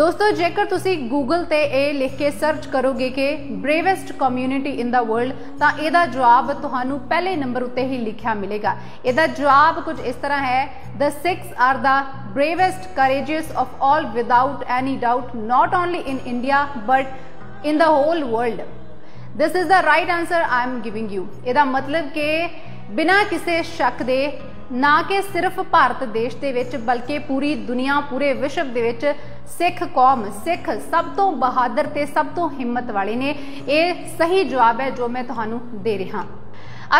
ਦੋਸਤੋ ਜੇਕਰ ਤੁਸੀਂ ਗੂਗਲ ਤੇ ਇਹ ਲਿਖ ਕੇ ਸਰਚ ਕਰੋਗੇ ਕਿ ਬ੍ਰੇਵੈਸਟ ਕਮਿਊਨਿਟੀ ਇਨ ਦਾ ਵਰਲਡ ਤਾਂ ਇਹਦਾ ਜਵਾਬ ਤੁਹਾਨੂੰ ਪਹਿਲੇ ਨੰਬਰ ਉੱਤੇ ਹੀ ਲਿਖਿਆ ਮਿਲੇਗਾ ਇਹਦਾ ਜਵਾਬ ਕੁਝ ਇਸ ਤਰ੍ਹਾਂ ਹੈ the six are the bravest courageous of all without any doubt not only in india but in the whole world this is the right answer i am giving you ਇਹਦਾ ਮਤਲਬ ਕਿ ਬਿਨਾਂ ਕਿਸੇ ਸ਼ੱਕ ਦੇ ਨਾ ਕਿ ਸਿਰਫ ਭਾਰਤ ਦੇਸ਼ ਦੇ ਵਿੱਚ, ਬਲਕਿ ਪੂਰੀ ਦੁਨੀਆ, ਪੂਰੇ ਵਿਸ਼ਵ ਦੇ ਵਿੱਚ ਸਿੱਖ ਕੌਮ, ਸਿੱਖ ਸਭ ਤੋਂ ਬਹਾਦਰ ਤੇ ਸਭ ਤੋਂ ਹਿੰਮਤ ਵਾਲੇ ਨੇ। ਇਹ ਸਹੀ ਜਵਾਬ ਹੈ ਜੋ ਮੈਂ ਤੁਹਾਨੂੰ ਦੇ ਰਿਹਾ।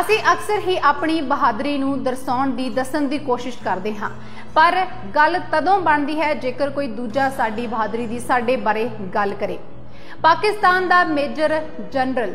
ਅਸੀਂ ਅਕਸਰ ਹੀ ਆਪਣੀ ਬਹਾਦਰੀ ਨੂੰ ਦਰਸਾਉਣ ਦੀ, ਦੱਸਣ ਦੀ ਕੋਸ਼ਿਸ਼ ਕਰਦੇ ਹਾਂ। ਪਰ ਗੱਲ ਤਦੋਂ ਬਣਦੀ ਹੈ ਜੇਕਰ ਕੋਈ ਦੂਜਾ ਸਾਡੀ ਬਹਾਦਰੀ ਦੀ ਸਾਡੇ ਬਾਰੇ ਗੱਲ ਕਰੇ। ਪਾਕਿਸਤਾਨ ਦਾ ਮੇਜਰ ਜਨਰਲ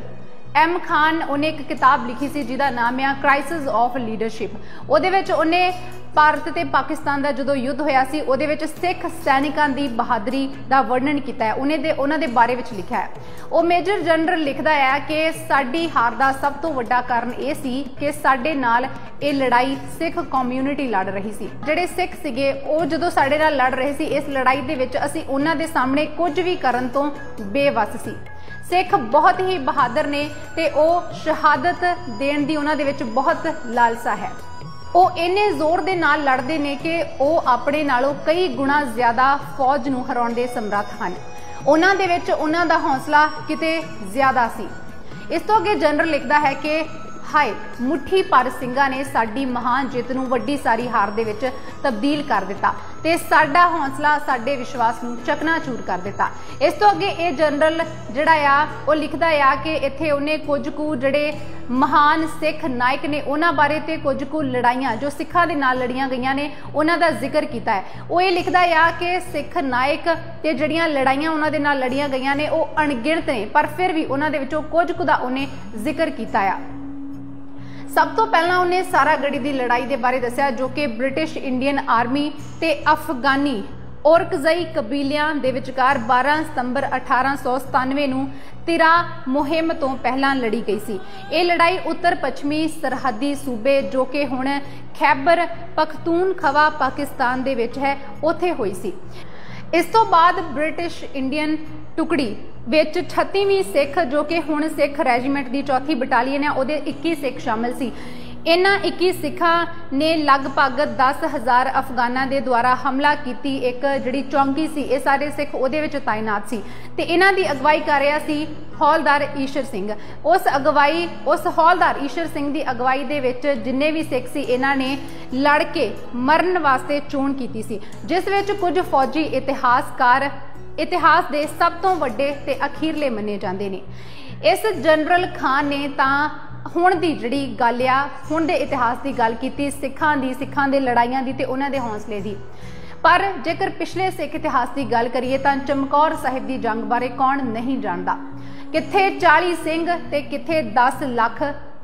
ਐਮ ਖਾਨ ਉਹਨੇ ਇੱਕ ਕਿਤਾਬ ਲਿਖੀ ਸੀ, ਜਿਹਦਾ ਨਾਮ ਹੈ ਕ੍ਰਾਈਸਿਸ ਆਫ ਲੀਡਰਸ਼ਿਪ ਉਹਦੇ ਵਿੱਚ ਉਹਨੇ ਭਾਰਤ ਤੇ ਪਾਕਿਸਤਾਨ ਦਾ ਜਦੋਂ ਯੁੱਧ ਹੋਇਆ ਸੀ, ਉਹਦੇ ਵਿੱਚ ਸਿੱਖ ਸੈਨਿਕਾਂ ਦੀ ਬਹਾਦਰੀ ਦਾ ਵਰਣਨ ਕੀਤਾ ਹੈ। ਉਹਨੇ ਦੇ, ਉਹਨਾਂ ਦੇ ਬਾਰੇ ਵਿੱਚ ਲਿਖਿਆ ਹੈ। ਉਹ ਮੇਜਰ ਜਨਰਲ ਲਿਖਦਾ ਹੈ ਕਿ ਸਾਡੀ ਹਾਰ ਦਾ ਸਭ ਤੋਂ ਵੱਡਾ ਕਾਰਨ ਇਹ ਸੀ ਕਿ ਸਾਡੇ ਨਾਲ ਇਹ ਲੜਾਈ ਸਿੱਖ ਕਮਿਊਨਿਟੀ ਲੜ ਰਹੀ ਸੀ। ਜਿਹੜੇ ਸਿੱਖ ਸੀਗੇ, ਉਹ ਜਦੋਂ ਸਾਡੇ ਨਾਲ ਲੜ ਰਹੇ ਸੀ, ਇਸ ਲੜਾਈ ਦੇ ਵਿੱਚ ਅਸੀਂ ਉਹਨਾਂ ਦੇ ਸਾਹਮਣੇ ਕੁਝ ਵੀ ਕਰਨ ਤੋਂ ਬੇਵਸ ਸੀ। ਸਿੱਖ ਬਹੁਤ ਹੀ ਬਹਾਦਰ ਨੇ ਤੇ ਉਹ ਸ਼ਹਾਦਤ ਦੇਣ ਦੀ ਉਹਨਾਂ ਦੇ ਵਿੱਚ ਬਹੁਤ ਲਾਲਸਾ ਹੈ। ਉਹ ਇੰਨੇ ਜ਼ੋਰ ਦੇ ਨਾਲ ਲੜਦੇ ਨੇ ਕਿ ਉਹ ਆਪਣੇ ਨਾਲੋਂ ਕਈ ਗੁਣਾ ਜ਼ਿਆਦਾ ਫੌਜ ਨੂੰ ਹਰਾਉਣ ਦੇ ਸਮਰੱਥ ਹਨ। ਉਹਨਾਂ ਦੇ ਵਿੱਚ ਉਹਨਾਂ ਦਾ ਹੌਸਲਾ ਕਿਤੇ ਜ਼ਿਆਦਾ ਸੀ। ਇਸ ਤੋਂ ਅੱਗੇ ਜਨਰਲ ਲਿਖਦਾ ਹੈ ਕਿ ਹਾਏ, ਮੁੱਠੀ ਪਰ ਸਿੰਘਾਂ ਨੇ ਸਾਡੀ ਮਹਾਨ ਜਿੱਤ ਨੂੰ ਵੱਡੀ ਸਾਰੀ ਹਾਰ ਦੇ ਵਿੱਚ ਤਬਦੀਲ ਕਰ ਦਿੱਤਾ ਤੇ ਸਾਡਾ ਹੌਸਲਾ, ਸਾਡੇ ਵਿਸ਼ਵਾਸ ਨੂੰ ਚਕਨਾਚੂਰ ਕਰ ਦਿੱਤਾ। ਇਸ ਤੋਂ ਅੱਗੇ ਇਹ ਜਨਰਲ ਜਿਹੜਾ ਆ, ਉਹ ਲਿਖਦਾ ਆ ਕਿ ਇੱਥੇ ਉਹਨੇ ਕੁਝ ਕੁ ਜਿਹੜੇ ਮਹਾਨ ਸਿੱਖ ਨਾਇਕ ਨੇ ਉਹਨਾਂ ਬਾਰੇ ਤੇ ਕੁਝ ਕੁ ਲੜਾਈਆਂ, ਜੋ ਸਿੱਖਾਂ ਦੇ ਨਾਲ ਲੜੀਆਂ ਗਈਆਂ ਨੇ, ਉਹਨਾਂ ਦਾ ਜ਼ਿਕਰ ਕੀਤਾ ਹੈ। ਉਹ ਇਹ ਲਿਖਦਾ ਆ ਕਿ ਸਿੱਖ ਨਾਇਕ ਤੇ ਜਿਹੜੀਆਂ ਲੜਾਈਆਂ ਉਹਨਾਂ ਦੇ ਨਾਲ ਲੜੀਆਂ ਗਈਆਂ ਨੇ, ਉਹ ਅਣਗਿਣਤ ਨੇ, ਪਰ ਫਿਰ ਵੀ ਉਹਨਾਂ ਦੇ ਵਿੱਚੋਂ ਕੁਝ ਕੁ ਦਾ ਉਹਨੇ ਜ਼ਿਕਰ ਕੀਤਾ ਆ। ਸਭ ਤੋਂ ਪਹਿਲਾਂ ਉਹਨੇ ਸਾਰਾਗੜੀ ਦੀ ਲੜਾਈ ਦੇ ਬਾਰੇ ਦੱਸਿਆ, ਜੋ ਕਿ ਬ੍ਰਿਟਿਸ਼ ਇੰਡੀਅਨ ਆਰਮੀ ਤੇ ਅਫਗਾਨੀ ਔਰਕਜ਼ਈ ਕਬੀਲਿਆਂ ਦੇ ਵਿਚਕਾਰ 12 ਸਤੰਬਰ 1897 ਨੂੰ ਤਿਰਾ ਮੁਹਿੰਮ ਤੋਂ ਪਹਿਲਾਂ ਲੜੀ ਗਈ ਸੀ। ਇਹ ਲੜਾਈ ਉੱਤਰ ਪੱਛਮੀ ਸਰਹੱਦੀ ਸੂਬੇ, ਜੋ ਕਿ ਹੁਣ ਖੈਬਰ ਪਖਤੂਨਖਵਾ ਪਾਕਿਸਤਾਨ ਦੇ ਵਿੱਚ ਹੈ, ਉੱਥੇ ਹੋਈ ਸੀ। ਇਸ ਤੋਂ ਬਾਅਦ ਬ੍ਰਿਟਿਸ਼ ਇੰਡੀਅਨ ਟੁਕੜੀ ਵਿੱਚ 38ਵੀਂ ਸਿੱਖ ਜੋ ਕਿ ਹੁਣ ਸਿੱਖ ਰੈਜੀਮੈਂਟ ਦੀ ਚੌਥੀ ਬਟਾਲੀਅਨ ਹੈ, ਉਹਦੇ 21 ਸਿੱਖ ਸ਼ਾਮਲ ਸੀ। ਇਹਨਾਂ 21 ਸਿੱਖਾਂ ਨੇ ਲਗਭਗ 10000 ਅਫਗਾਨਾਂ ਦੇ ਦੁਆਰਾ ਹਮਲਾ ਕੀਤੀ। ਇੱਕ ਜਿਹੜੀ ਚੌਂਕੀ ਸੀ, ਇਹ ਸਾਰੇ ਸਿੱਖ ਉਹਦੇ ਵਿੱਚ ਤਾਇਨਾਤ ਸੀ। ਤੇ ਇਹਨਾਂ ਦੀ ਅਗਵਾਈ ਕਰ ਰਿਹਾ ਸੀ ਹੌਲਦਾਰ ਈਸ਼ਰ ਸਿੰਘ। ਉਸ ਅਗਵਾਈ, ਉਸ ਹੌਲਦਾਰ ਈਸ਼ਰ ਸਿੰਘ ਦੀ ਅਗਵਾਈ ਦੇ ਵਿੱਚ ਜਿੰਨੇ ਵੀ ਸਿੱਖ ਸੀ, ਇਹਨਾਂ ਨੇ ਲੜ ਕੇ ਮਰਨ ਵਾਸਤੇ ਚੋਣ ਕੀਤੀ ਸੀ। ਜਿਸ ਵਿੱਚ ਕੁਝ ਫੌਜੀ ਇਤਿਹਾਸਕਾਰ ਇਤਿਹਾਸ ਦੇ ਸਭ ਤੋਂ ਵੱਡੇ ਤੇ ਅਖੀਰਲੇ ਮੰਨੇ ਜਾਂਦੇ ਨੇ। ਇਸ ਜਨਰਲ ਖਾਨ ਨੇ ਤਾਂ ਹੁਣ ਦੀ ਜਿਹੜੀ ਗੱਲ ਆ, ਹੁਣ ਦੇ ਇਤਿਹਾਸ ਦੀ ਗੱਲ ਕੀਤੀ, ਸਿੱਖਾਂ ਦੀ, ਸਿੱਖਾਂ ਦੇ ਲੜਾਈਆਂ ਦੀ ਤੇ ਉਹਨਾਂ ਦੇ ਹੌਸਲੇ ਦੀ। ਪਰ ਜੇਕਰ ਪਿਛਲੇ ਸਿੱਖ ਇਤਿਹਾਸ ਦੀ ਗੱਲ ਕਰੀਏ ਤਾਂ ਚਮਕੌਰ ਸਾਹਿਬ ਦੀ ਜੰਗ ਬਾਰੇ ਕੌਣ ਨਹੀਂ ਜਾਣਦਾ। ਕਿੱਥੇ 40 ਸਿੰਘ ਤੇ ਕਿੱਥੇ 10 ਲੱਖ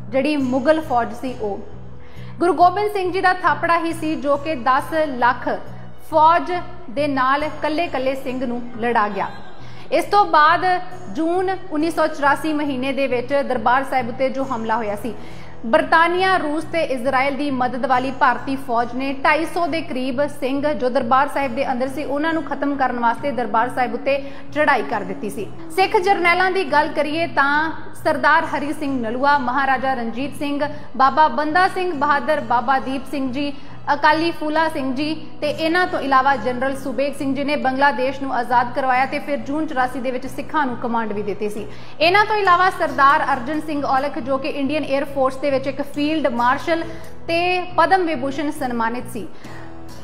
ਜਿਹੜੀ ਮੁਗਲ ਫੌਜ ਸੀ ਉਹ। ਗੁਰੂ ਗੋਬਿੰਦ ਸਿੰਘ ਜੀ ਦਾ ਥਾਪੜਾ ਹੀ ਸੀ ਜੋ ਕਿ 10 ਲੱਖ ਫੌਜ ਦੇ ਨਾਲ ਕੱਲੇ-ਕੱਲੇ ਸਿੰਘ ਨੂੰ ਲੜਾ ਗਿਆ। ਇਸ ਤੋਂ ਬਾਅਦ ਜੂਨ 1984 ਮਹੀਨੇ ਦੇ ਵਿੱਚ ਦਰਬਾਰ ਸਾਹਿਬ ਉੱਤੇ ਜੋ ਹਮਲਾ ਹੋਇਆ ਸੀ, ਬਰਤਾਨੀਆ, ਰੂਸ ਤੇ ਇਜ਼ਰਾਈਲ ਦੀ ਮਦਦ ਵਾਲੀ ਭਾਰਤੀ ਫੌਜ ਨੇ 250 ਦੇ ਕਰੀਬ ਸਿੰਘ ਜੋ ਦਰਬਾਰ ਸਾਹਿਬ ਦੇ ਅੰਦਰ ਸੀ, ਉਹਨਾਂ ਨੂੰ ਖਤਮ ਕਰਨ ਵਾਸਤੇ ਦਰਬਾਰ ਸਾਹਿਬ ਉਤੇ ਚੜ੍ਹਾਈ ਕਰ ਦਿੱਤੀ ਸੀ। ਸਿੱਖ ਜਰਨੈਲਾਂ ਦੀ ਗੱਲ ਕਰੀਏ ਤਾਂ ਸਰਦਾਰ ਹਰੀ ਸਿੰਘ ਨਲੂਆ, ਮਹਾਰਾਜਾ ਰਣਜੀਤ ਸਿੰਘ, ਬਾਬਾ ਬੰਦਾ ਸਿੰਘ ਬਹਾਦਰ, ਬਾਬਾ ਦੀਪ ਸਿੰਘ ਜੀ ਅਕਾਲੀ ਫੂਲਾ ਸਿੰਘ ਜੀ ਤੇ ਇਹਨਾਂ ਤੋਂ ਇਲਾਵਾ ਜਨਰਲ ਸੁਬੇਗ ਸਿੰਘ ਜੀ ਨੇ ਬੰਗਲਾਦੇਸ਼ ਨੂੰ ਆਜ਼ਾਦ ਕਰਵਾਇਆ ਤੇ ਫਿਰ ਜੂਨ 84 ਦੇ ਵਿੱਚ ਸਿੱਖਾਂ ਨੂੰ ਕਮਾਂਡ ਵੀ ਦਿੱਤੀ ਸੀ। ਇਹਨਾਂ ਤੋਂ ਇਲਾਵਾ ਸਰਦਾਰ ਅਰਜਨ ਸਿੰਘ ਔਲਖ, ਜੋ ਕਿ ਇੰਡੀਅਨ 에ਅਰ ਫੋਰਸ ਦੇ ਵਿੱਚ ਇੱਕ ਫੀਲਡ ਮਾਰਸ਼ਲ ਤੇ ਪਦਮ ਵਿਭੂਸ਼ਣ ਸਨਮਾਨਿਤ ਸੀ।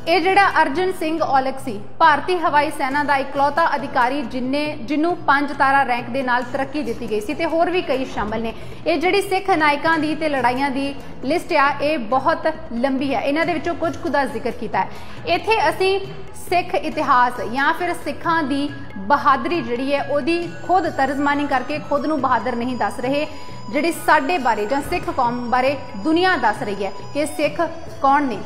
ਇਹ ਜਿਹੜਾ ਅਰਜਨ ਸਿੰਘ ਔਲਖ ਸੀ, ਭਾਰਤੀ ਹਵਾਈ ਸੈਨਾ ਦਾ ਇਕਲੌਤਾ ਅਧਿਕਾਰੀ ਜਿਨੇ ਜਿਹਨੂੰ ਪੰਜ ਤਾਰਾ ਰੈਂਕ ਦੇ ਨਾਲ ਤਰੱਕੀ ਦਿੱਤੀ ਗਈ ਸੀ ਤੇ ਹੋਰ ਵੀ ਕਈ ਸ਼ਾਮਲ ਨੇ। ਇਹ ਜਿਹੜੀ ਸਿੱਖ ਨਾਇਕਾਂ ਦੀ ਤੇ ਲੜਾਈਆਂ ਦੀ ਲਿਸਟ ਆ, ਇਹ ਬਹੁਤ ਲੰਬੀ ਹੈ। ਇਹਨਾਂ ਦੇ ਵਿੱਚੋਂ ਕੁਝ ਕੁ ਦਾ ਜ਼ਿਕਰ ਕੀਤਾ ਹੈ। ਇੱਥੇ ਅਸੀਂ ਸਿੱਖ ਇਤਿਹਾਸ ਜਾਂ ਫਿਰ ਸਿੱਖਾਂ ਦੀ ਬਹਾਦਰੀ ਜਿਹੜੀ ਹੈ, ਉਹਦੀ ਖੁਦ ਤਰਜਮਾਨੀ ਕਰਕੇ ਖੁਦ ਨੂੰ ਬਹਾਦਰ ਨਹੀਂ ਦੱਸ ਰਹੇ, ਜਿਹੜੀ ਸਾਡੇ ਬਾਰੇ ਜਾਂ ਸਿੱਖ ਕੌਮ ਬਾਰੇ ਦੁਨੀਆ ਦੱਸ ਰਹੀ ਹੈ ਕਿ ਸਿੱਖ ਕੌਣ ਨੇ।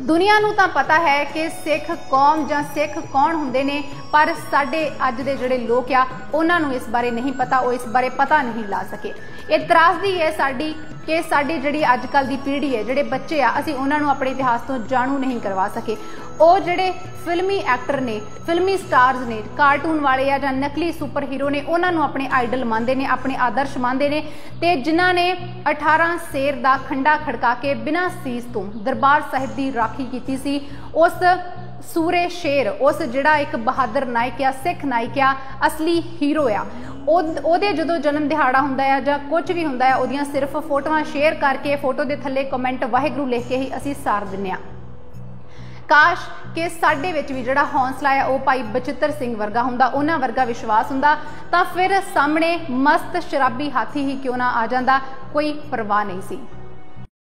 ਦੁਨੀਆ ਨੂੰ ਤਾਂ ਪਤਾ ਹੈ ਕਿ ਸਿੱਖ ਕੌਮ ਜਾਂ ਸਿੱਖ ਕੌਣ ਹੁੰਦੇ ਨੇ, ਪਰ ਸਾਡੇ ਅੱਜ ਦੇ ਜਿਹੜੇ ਲੋਕ ਆ, ਉਹਨਾਂ ਨੂੰ ਇਸ ਬਾਰੇ ਨਹੀਂ ਪਤਾ, ਉਹ ਇਸ ਬਾਰੇ ਪਤਾ ਨਹੀਂ ਲਾ ਸਕੇ। ਇਹ ਤਰਾਸਦੀ ਹੈ ਸਾਡੀ ਕਿ ਸਾਡੀ ਜਿਹੜੀ ਅੱਜ ਕੱਲ ਦੀ ਪੀੜ੍ਹੀ ਹੈ, ਜਿਹੜੇ ਬੱਚੇ ਆ, ਅਸੀਂ ਉਹਨਾਂ ਨੂੰ ਆਪਣੇ ਇਤਿਹਾਸ ਤੋਂ ਜਾਣੂ ਨਹੀਂ ਕਰਵਾ ਸਕੇ। ਉਹ ਜਿਹੜੇ ਫਿਲਮੀ ਐਕਟਰ ਨੇ, ਫਿਲਮੀ ਸਟਾਰਸ ਨੇ, ਕਾਰਟੂਨ ਵਾਲੇ ਆ ਜਾਂ ਨਕਲੀ ਸੁਪਰ ਹੀਰੋ ਨੇ, ਉਹਨਾਂ ਨੂੰ ਆਪਣੇ ਆਈਡਲ ਮੰਨਦੇ ਨੇ, ਆਪਣੇ ਆਦਰਸ਼ ਮੰਨਦੇ ਨੇ ਤੇ ਜਿਨ੍ਹਾਂ ਨੇ 18 ਸ਼ੇਰ ਦਾ ਖੰਡਾ ਖੜਕਾ ਕੇ ਬਿਨਾਂ ਸੀਸ ਤੋਂ ਦਰਬਾਰ ਸਾਹਿਬ ਦੀ ਰਾਖੀ ਕੀਤੀ ਸੀ, ਉਸ ਸੂਰੇ ਸ਼ੇਰ, ਉਸ ਜਿਹੜਾ ਇੱਕ ਬਹਾਦਰ ਨਾਇਕ ਆ, ਸਿੱਖ ਨਾਇਕ ਆ, ਅਸਲੀ ਹੀਰੋ ਆ। ਉਹਦੇ ਜਦੋਂ ਜਨਮ ਦਿਹਾੜਾ ਹੁੰਦਾ ਆ ਜਾਂ ਕੁਝ ਵੀ ਹੁੰਦਾ ਆ, ਉਹਦੀਆਂ ਸਿਰਫ ਫੋਟੋਆਂ ਸ਼ੇਅਰ ਕਰਕੇ, ਫੋਟੋ ਦੇ ਥੱਲੇ ਕਮੈਂਟ ਵਾਹਿਗੁਰੂ ਲਿਖ ਕੇ ਹੀ ਅਸੀਂ ਸਾਰ ਦਿੰਨੇ ਆ। ਕਾਸ਼ ਕਿ ਸਾਡੇ ਵਿੱਚ ਵੀ ਜਿਹੜਾ ਹੌਸਲਾ ਆ, ਉਹ ਭਾਈ ਬਚਿੱਤਰ ਸਿੰਘ ਵਰਗਾ ਹੁੰਦਾ, ਉਹਨਾਂ ਵਰਗਾ ਵਿਸ਼ਵਾਸ ਹੁੰਦਾ, ਤਾਂ ਫਿਰ ਸਾਹਮਣੇ ਮਸਤ ਸ਼ਰਾਬੀ ਹਾਥੀ ਹੀ ਕਿਉਂ ਨਾ ਆ ਜਾਂਦਾ, ਕੋਈ ਪਰਵਾਹ ਨਹੀਂ ਸੀ।